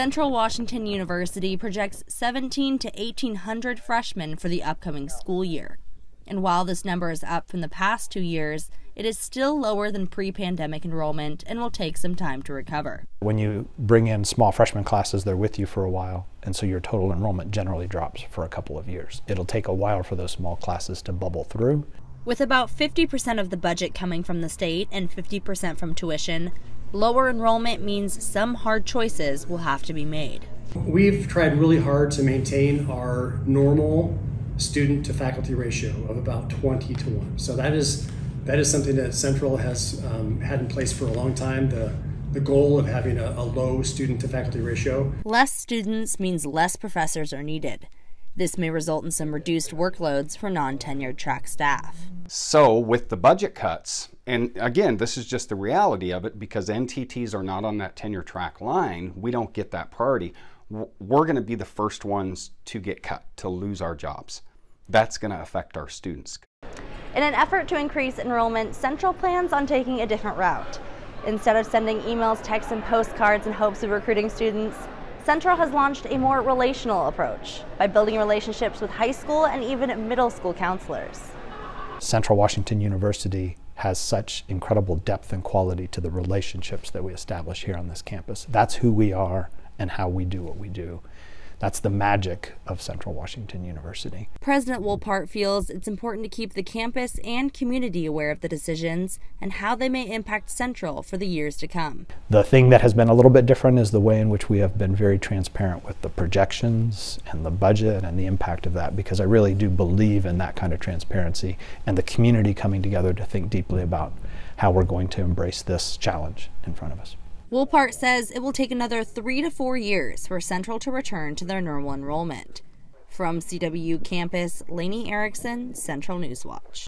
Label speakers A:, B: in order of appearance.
A: Central Washington University projects 17 to 1800 freshmen for the upcoming school year. And while this number is up from the past two years, it is still lower than pre pandemic enrollment and will take some time to recover.
B: When you bring in small freshman classes, they're with you for a while, and so your total enrollment generally drops for a couple of years. It'll take a while for those small classes to bubble through.
A: With about 50% of the budget coming from the state and 50% from tuition, lower enrollment means some hard choices will have to be made.
C: We've tried really hard to maintain our normal student to faculty ratio of about 20 to 1. So that is that is something that Central has um, had in place for a long time. The the goal of having a, a low student to faculty ratio.
A: Less students means less professors are needed. This may result in some reduced workloads for non tenured track staff.
D: So, with the budget cuts, and again, this is just the reality of it because NTTs are not on that tenure track line, we don't get that priority. We're going to be the first ones to get cut, to lose our jobs that's going to affect our students.
A: In an effort to increase enrollment, Central plans on taking a different route. Instead of sending emails, texts, and postcards in hopes of recruiting students, Central has launched a more relational approach by building relationships with high school and even middle school counselors.
B: Central Washington University has such incredible depth and quality to the relationships that we establish here on this campus. That's who we are and how we do what we do. That's the magic of Central Washington University.
A: President Wohlpart feels it's important to keep the campus and community aware of the decisions and how they may impact Central for the years to come.
B: The thing that has been a little bit different is the way in which we have been very transparent with the projections and the budget and the impact of that because I really do believe in that kind of transparency and the community coming together to think deeply about how we're going to embrace this challenge in front of us.
A: Wohlpart says it will take another three to four years for Central to return to their normal enrollment. From CW Campus, Laynie Erickson, Central Newswatch.